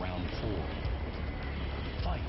Round four. Fight.